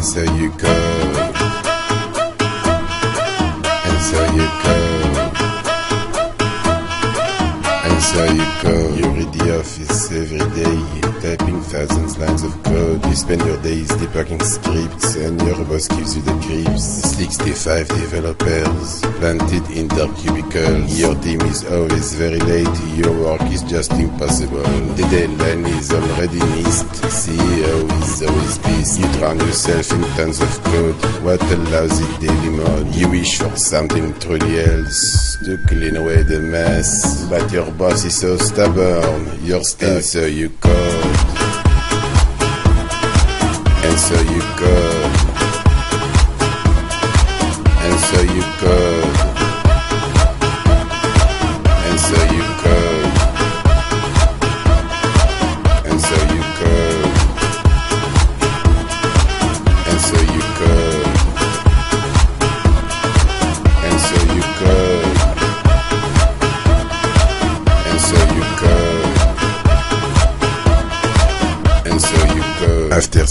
so you go. You uh, go. You read the office every day, typing thousands lines of code. You spend your days debugging scripts, and your boss gives you the creeps. 65 developers planted in dark cubicles. Your team is always very late. Your work is just impossible. The deadline is already missed. CEO is always pissed. You drown yourself in tons of code. What a lousy daily mode. You wish for something truly else to clean away the mess. But your boss is so stubborn. You're stuck. And so you code. And so you code. And so you code. So you code. After